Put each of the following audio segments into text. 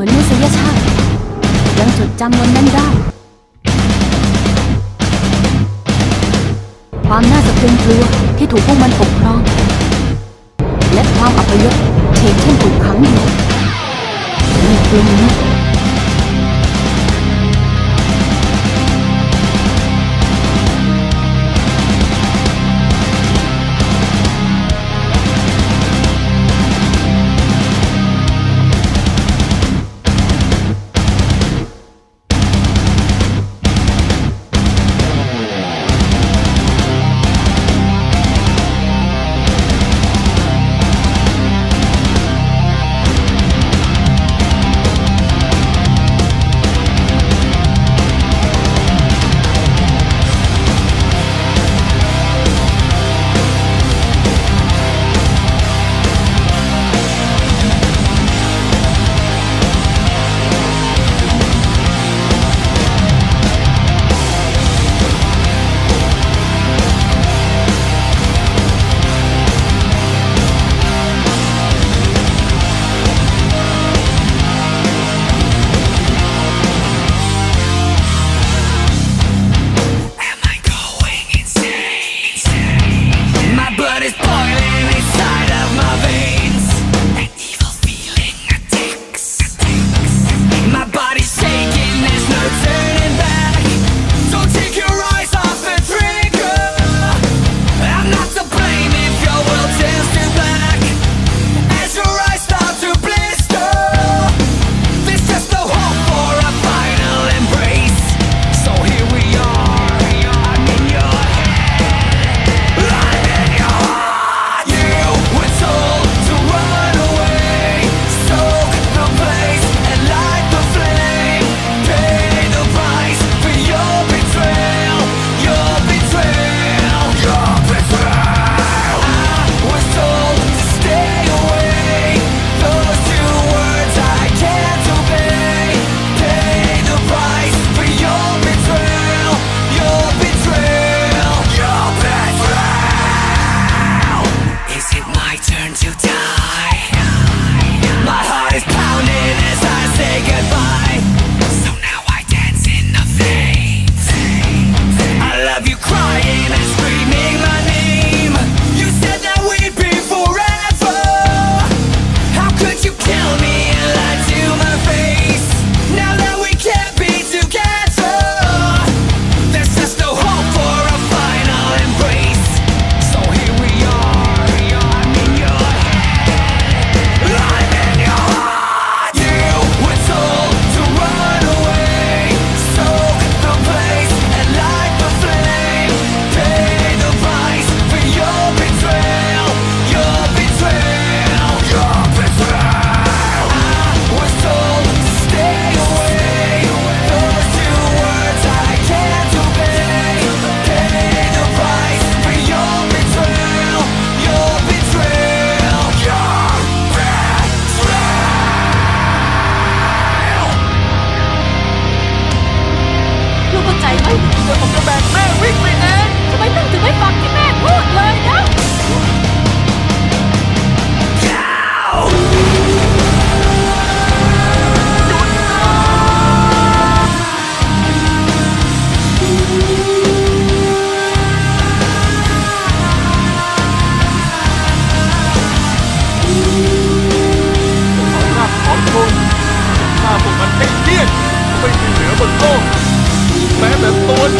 มนุษยชาติ ยังจดจำมันนั้นได้ ความน่าสะพรึงกลัวที่ถูกพวกมันปกครอง และความอัปยศเช่นเช่นถูกขังอยู่ในกลุ่มนี้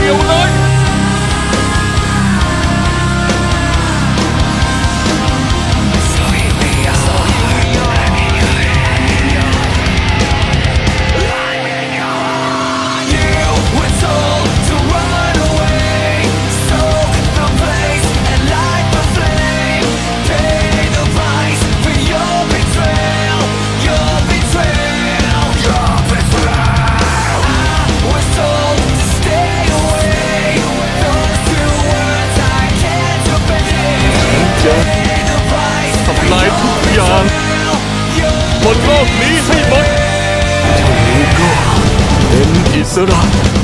Eu não บนโลกนี้ให้หมดเท่างก็เป็นอิสระ